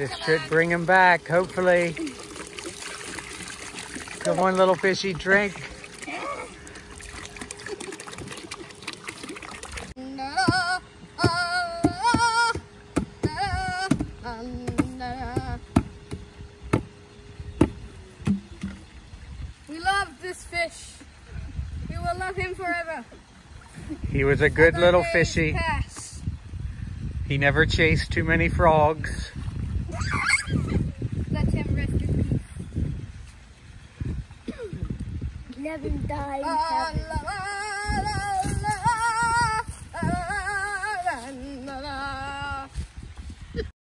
This should bring him back, hopefully. Come on, little fishy, drink. We love this fish. We will love him forever. He was a good little fishy. Pass. He never chased too many frogs. Never die.